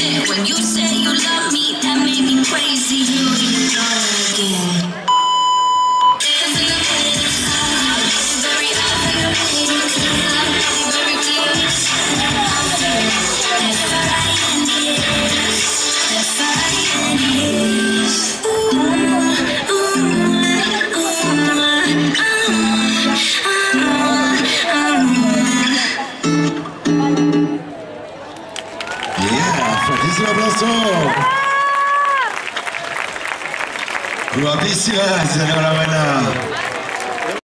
when you say aplauso. Guapísimas, enhorabuena.